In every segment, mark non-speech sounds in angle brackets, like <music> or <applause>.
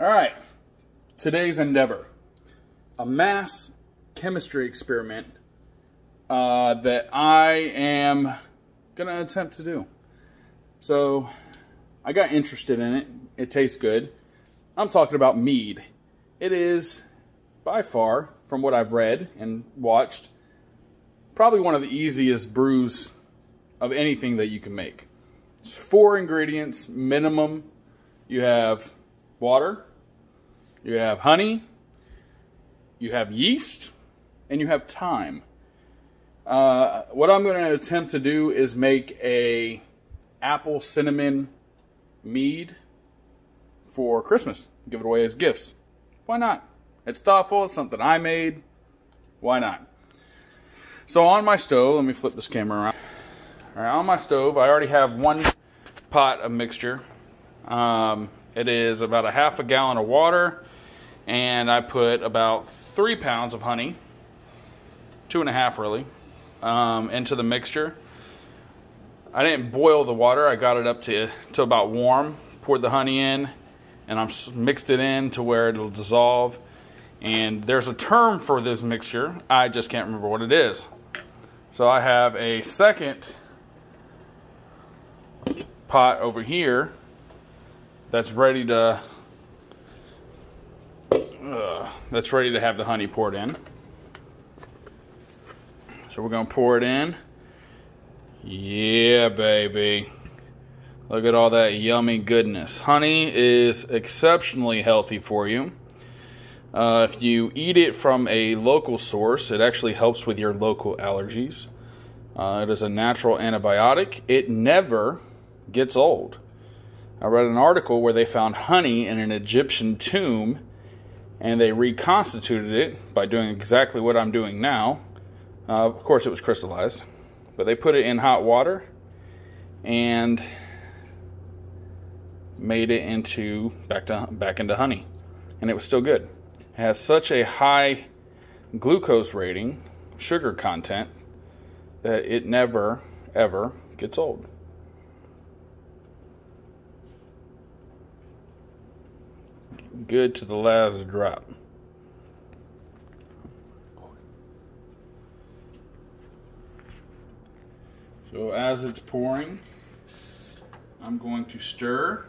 All right, today's endeavor a mass chemistry experiment uh, that I am going to attempt to do. So, I got interested in it. It tastes good. I'm talking about mead. It is, by far, from what I've read and watched, probably one of the easiest brews of anything that you can make. It's four ingredients minimum. You have water, you have honey, you have yeast, and you have time. Uh, what I'm going to attempt to do is make a apple cinnamon mead for Christmas. Give it away as gifts. Why not? It's thoughtful. It's something I made. Why not? So on my stove, let me flip this camera around. All right, on my stove, I already have one pot of mixture. Um, it is about a half a gallon of water, and I put about three pounds of honey, two and a half really, um, into the mixture. I didn't boil the water. I got it up to, to about warm, poured the honey in, and I'm mixed it in to where it'll dissolve. And there's a term for this mixture. I just can't remember what it is. So I have a second pot over here that's ready to uh, that's ready to have the honey poured in. So we're to pour it in. Yeah, baby. Look at all that yummy goodness. Honey is exceptionally healthy for you. Uh, if you eat it from a local source, it actually helps with your local allergies. Uh, it is a natural antibiotic. It never gets old. I read an article where they found honey in an Egyptian tomb and they reconstituted it by doing exactly what I'm doing now. Uh, of course, it was crystallized, but they put it in hot water and made it into back to back into honey, and it was still good. It has such a high glucose rating, sugar content, that it never ever gets old. Good to the last drop. So as it's pouring, I'm going to stir.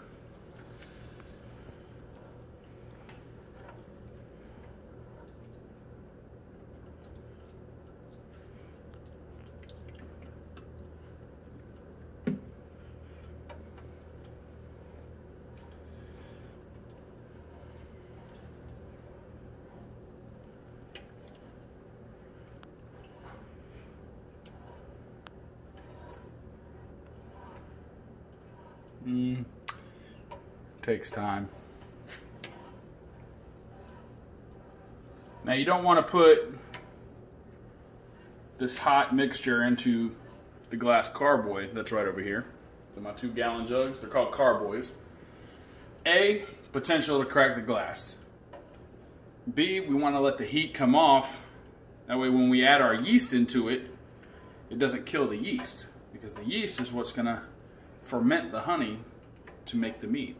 Mm, takes time. Now you don't want to put this hot mixture into the glass carboy that's right over here. So my two gallon jugs, they're called carboys. A, potential to crack the glass. B, we want to let the heat come off. That way when we add our yeast into it, it doesn't kill the yeast because the yeast is what's going to ferment the honey to make the mead.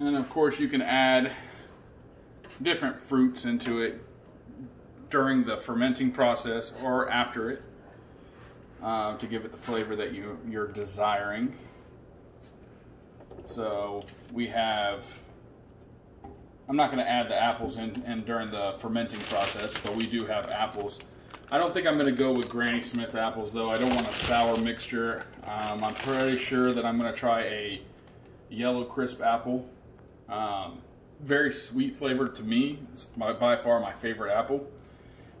And of course you can add different fruits into it during the fermenting process or after it uh, to give it the flavor that you, you're desiring. So we have, I'm not going to add the apples in, in during the fermenting process, but we do have apples I don't think I'm going to go with Granny Smith apples, though. I don't want a sour mixture. Um, I'm pretty sure that I'm going to try a yellow crisp apple. Um, very sweet flavored to me. It's my, by far my favorite apple.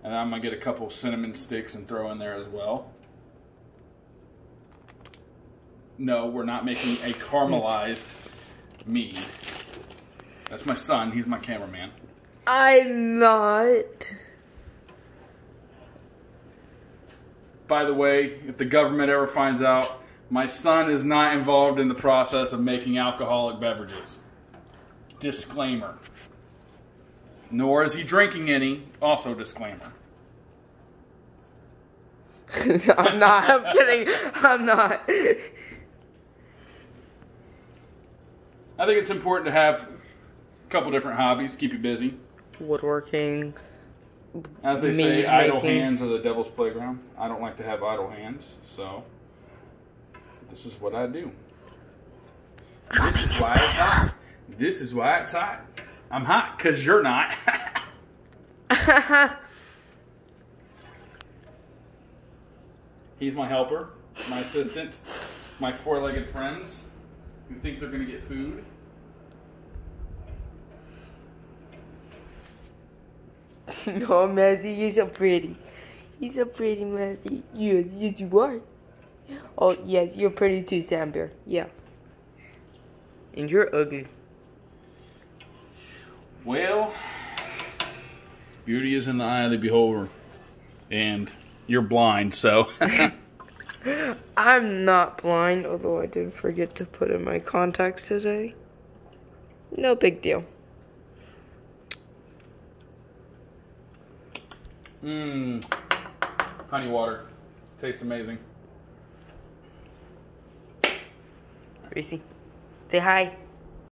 And I'm going to get a couple cinnamon sticks and throw in there as well. No, we're not making a caramelized mead. That's my son. He's my cameraman. I'm not. by the way, if the government ever finds out, my son is not involved in the process of making alcoholic beverages. Disclaimer. Nor is he drinking any. Also, disclaimer. <laughs> I'm not. I'm kidding. I'm not. I think it's important to have a couple different hobbies, keep you busy. Woodworking. As they say, idle making. hands are the devil's playground. I don't like to have idle hands, so this is what I do. This is why it's hot. This is why it's hot. I'm hot because you're not. <laughs> He's my helper, my assistant, my four-legged friends who think they're gonna get food. <laughs> no, Messi, you're so pretty. You're so pretty, Messi. Yes, yes, you are. Oh, yes, you're pretty too, Sambear. Yeah. And you're ugly. Well, beauty is in the eye of the beholder, and you're blind, so. <laughs> I'm not blind, although I did forget to put in my contacts today. No big deal. Mmm. Honey water. Tastes amazing. Reese, say hi.